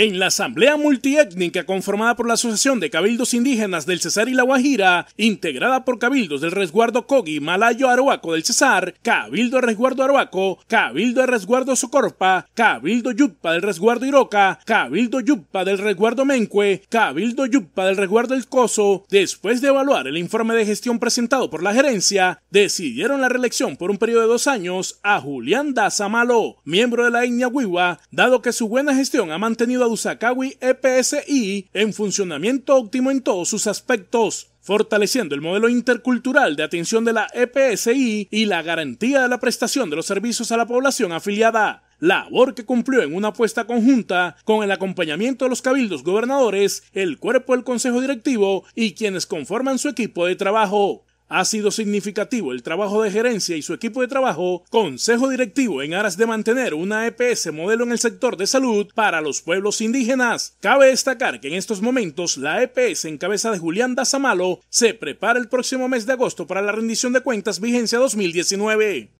En la Asamblea Multiétnica conformada por la Asociación de Cabildos Indígenas del Cesar y la Guajira, integrada por cabildos del resguardo Cogi, Malayo Aroaco del Cesar, Cabildo Resguardo Aroaco, Cabildo Resguardo Socorpa, Cabildo Yupa del Resguardo Iroca, Cabildo Yupa del Resguardo Mencue, Cabildo Yupa del Resguardo El Coso, después de evaluar el informe de gestión presentado por la gerencia, decidieron la reelección por un periodo de dos años a Julián Daza Malo, miembro de la etnia Huiwa, dado que su buena gestión ha mantenido Usakawi EPSI en funcionamiento óptimo en todos sus aspectos fortaleciendo el modelo intercultural de atención de la EPSI y la garantía de la prestación de los servicios a la población afiliada, labor que cumplió en una apuesta conjunta con el acompañamiento de los cabildos gobernadores, el cuerpo del consejo directivo y quienes conforman su equipo de trabajo. Ha sido significativo el trabajo de gerencia y su equipo de trabajo, consejo directivo en aras de mantener una EPS modelo en el sector de salud para los pueblos indígenas. Cabe destacar que en estos momentos la EPS en cabeza de Julián Dazamalo se prepara el próximo mes de agosto para la rendición de cuentas vigencia 2019.